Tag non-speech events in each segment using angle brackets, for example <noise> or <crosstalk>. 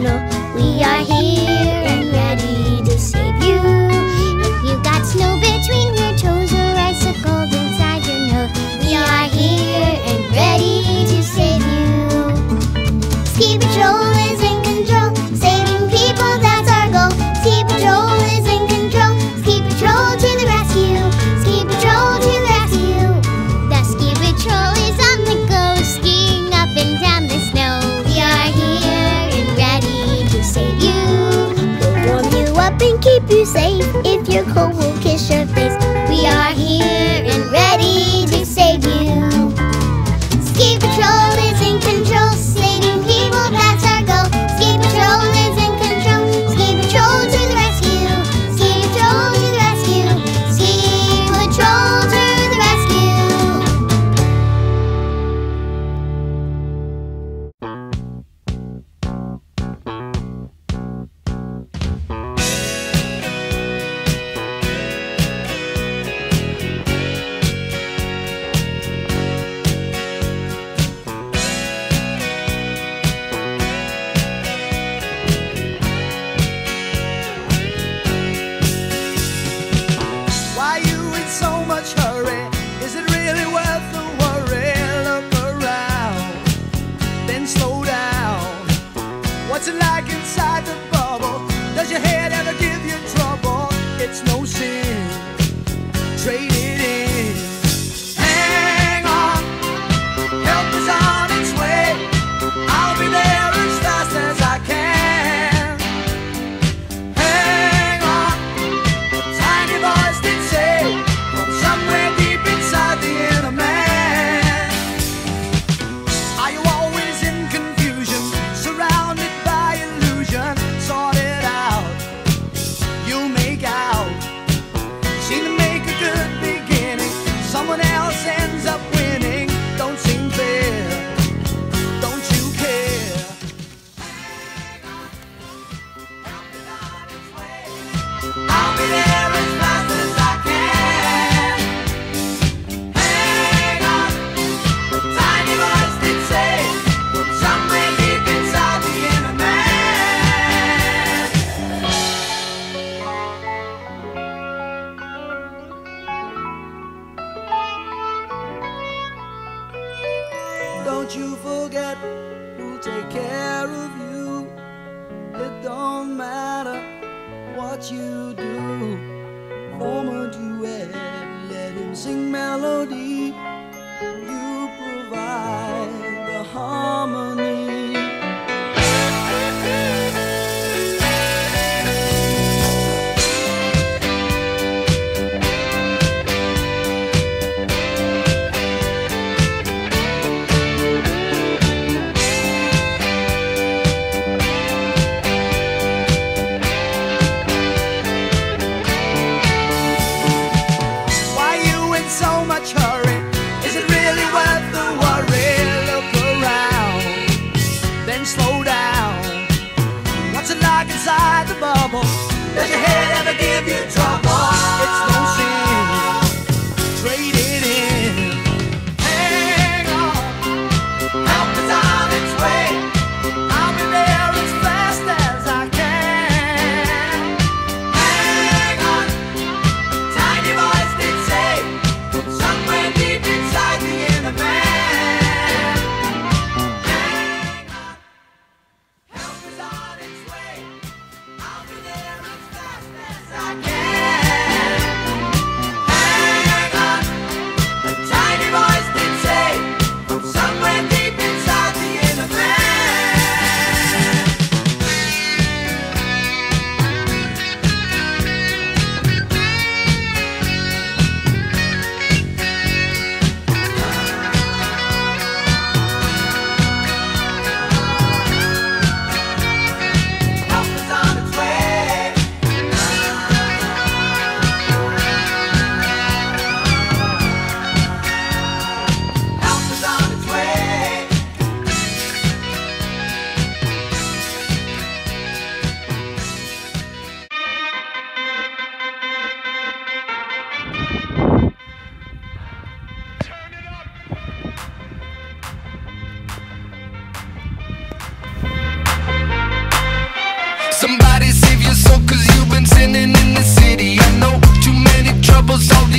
snow. We are here. you safe if you're cold. home.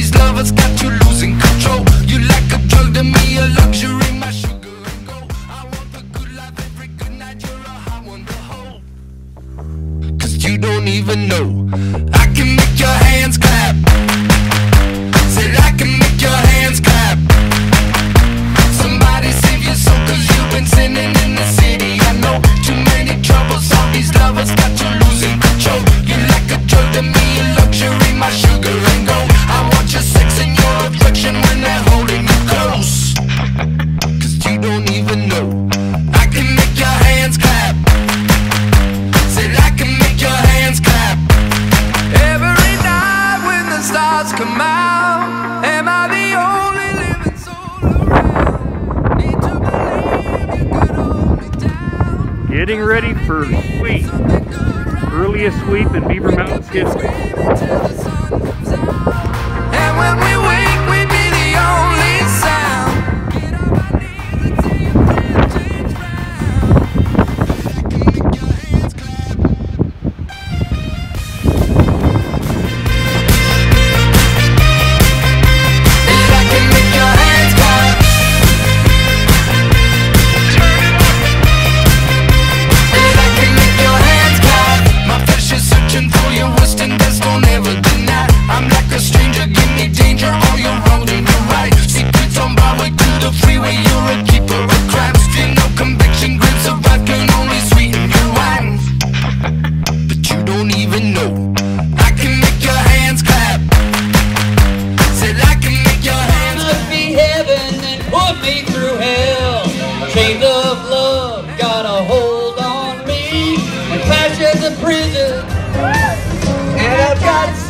These lovers got you losing control. You like a drug to me, a luxury, my sugar. I want the good life every good night. You're a one to. Cause you don't even know. I can make your Getting ready for sweep. Earliest sweep in Beaver Mountain's history.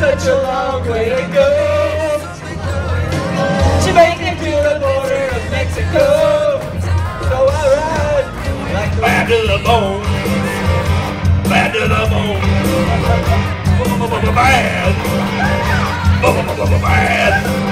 Such a long way to go. To make it to the border of Mexico. So I ride like Bad to the bone. Bad to the bone. Bad. Bad. Bad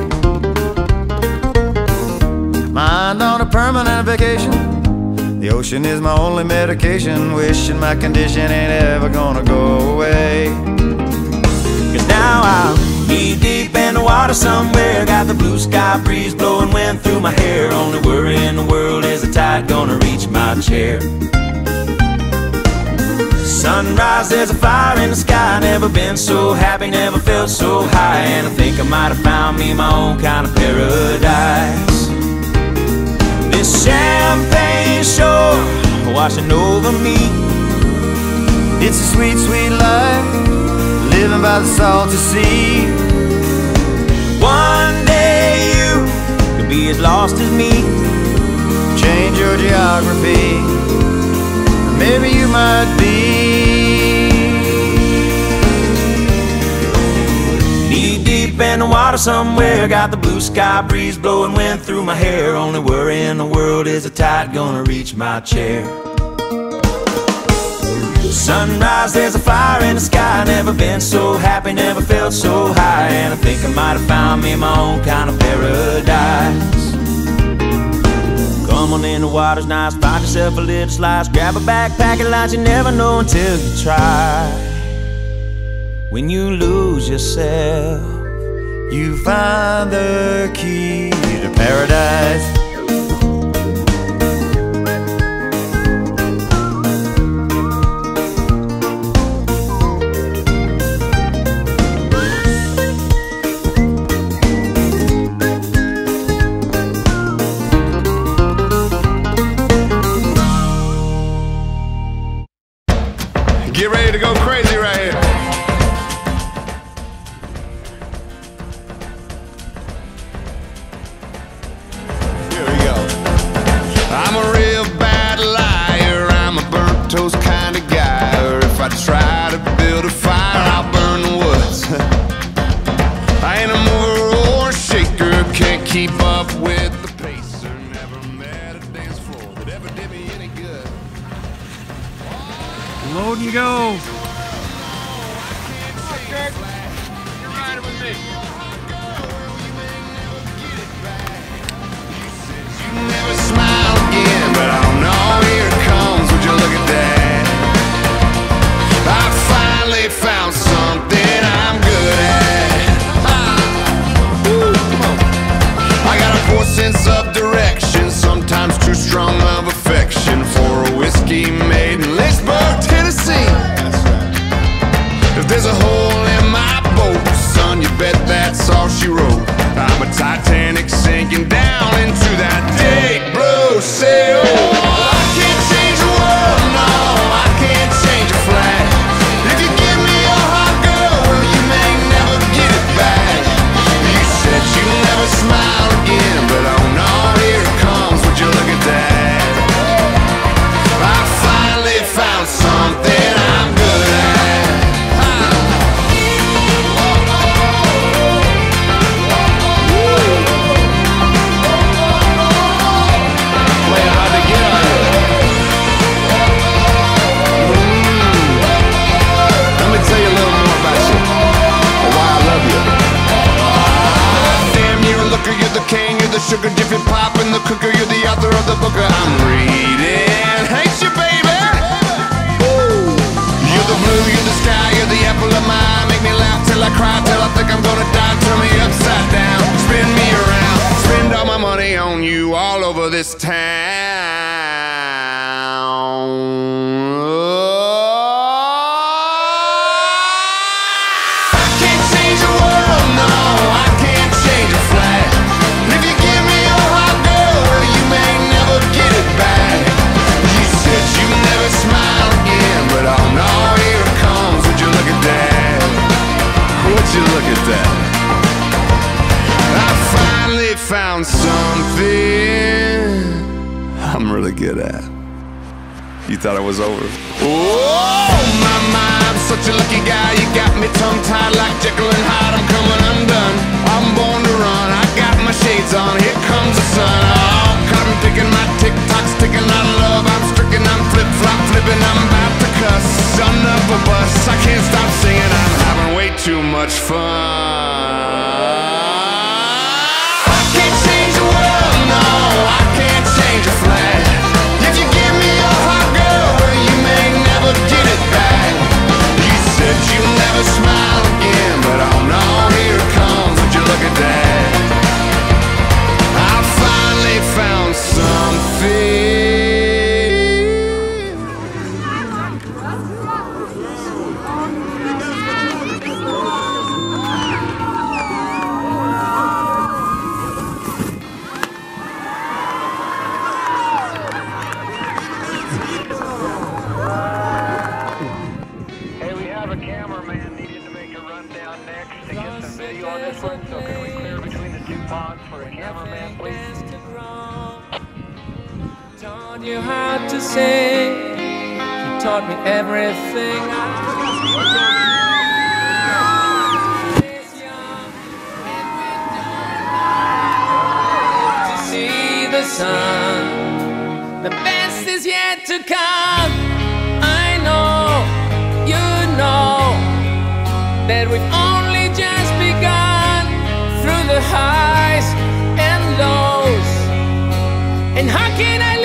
Vacation. The ocean is my only medication. Wishing my condition ain't ever gonna go away. Cause now I'm knee deep in the water somewhere. Got the blue sky breeze blowing wind through my hair. Only worry in the world is the tide gonna reach my chair. Sunrise, there's a fire in the sky. Never been so happy, never felt so high. And I think I might have found me my own kind of paradise. Champagne shore washing over me. It's a sweet, sweet life, living by the salty sea. One day you could be as lost as me. Change your geography, maybe you might be. In the water somewhere, got the blue sky breeze blowing wind through my hair. Only worry in the world is the tide gonna reach my chair. Sunrise, there's a fire in the sky. Never been so happy, never felt so high. And I think I might have found me my own kind of paradise. Come on in, the water's nice. Find yourself a little slice. Grab a backpack and lunch. You never know until you try. When you lose yourself, You find the key I try to build a fire, I'll burn the woods. <laughs> I ain't a mover or shaker. Can't keep up with the pacer. Never met a dance floor that ever did me any good. Load and go. I can't change the world, no, I can't change a flag. If you give me all I go, you may never get it back. He said she will never smile again, but no, here it comes. Would you look at that? Would you look at that? I finally found at. You thought it was over. Oh, my, such a lucky guy. You got me tongue tied like Jekyll and Hyde. I'm coming undone. I'm born to run. I got my shades on. Here comes the sun. Oh, picking my tick tocks ticking love. I'm stricken. I'm flip flop flipping. I'm about to cuss. Son of a bus. I can't stop singing. I'm having way too much fun. Sing. He taught me everything. To see the sun, the best is yet to come. I know, you know that we've only just begun through the highs and lows. And how can I